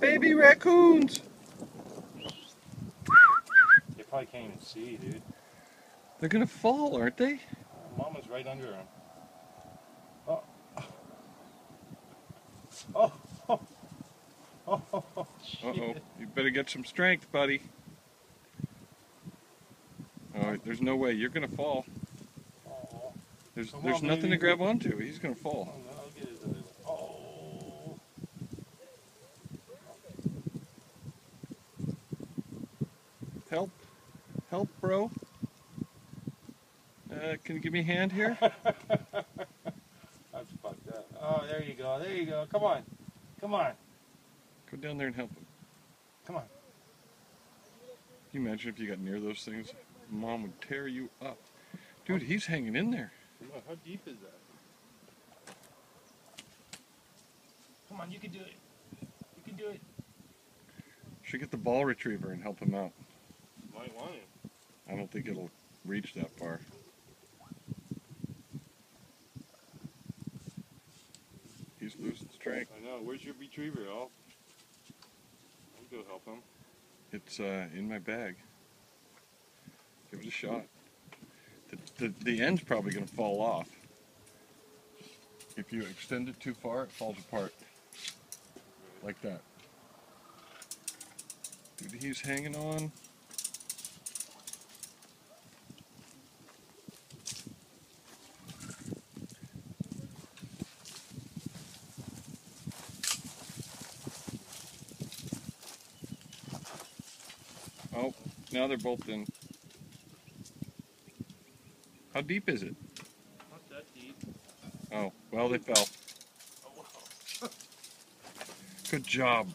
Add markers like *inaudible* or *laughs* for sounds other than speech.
Baby raccoons! They probably can't even see, dude. They're gonna fall, aren't they? Uh, mama's right under him. Oh. Oh. *laughs* Oh. Oh. oh, Uh-oh. shit. You better get some strength, buddy. Alright, there's no way. You're gonna fall. Oh. There's Come there's on, nothing to grab onto. He's gonna Oh, fall. no, I'll get his other- Oh. Help. Help, bro. Uh, can you give me a hand here? *laughs* That's fucked up. Oh, there you go. There you go. Come on. Come on. Go down there and help him. Come on. Can you imagine if you got near those things? Mom would tear you up. Dude, he's hanging in there. Come on. How deep is that? Come on. You can do it. You can do it. Should get the ball retriever and help him out. Might want it. I don't think it'll reach that far. He's losing strength. I know. Where's your retriever, Al? I'll go help him. It's uh, in my bag. Give it a shot. The, the, the end's probably going to fall off. If you extend it too far, it falls apart. Like that. Dude, he's hanging on. Oh, now they're both in. How deep is it? Not that deep. Oh, well, they fell. Oh, wow. *laughs* Good job.